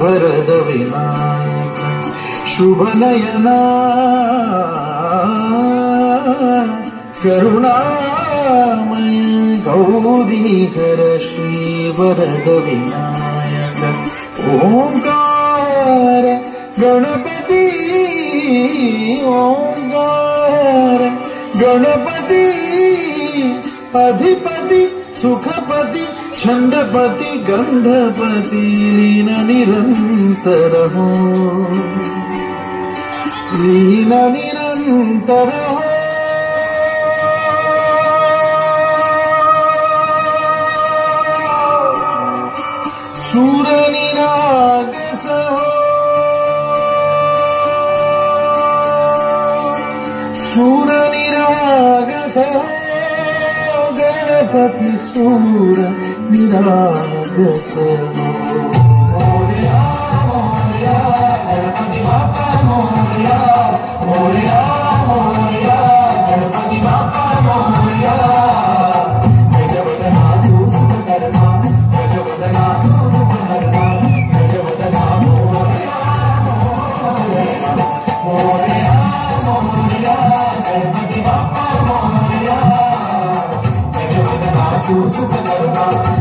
वरद वरदविनायक शुभनयना करुणामय वरद विनायक ओंकार गणपति ओंकार गणपति अधिपति ಸುಖಪತಿ ಛಂದಪತಿ ಗಂಧಪತಿ ನೀನ ನಿರಂತರಹೋ. ನೀನ ನಿರಂತರಹೋ. ನಿರಂತರ ಹೋ la patisura, mirada de. Yusuf Karima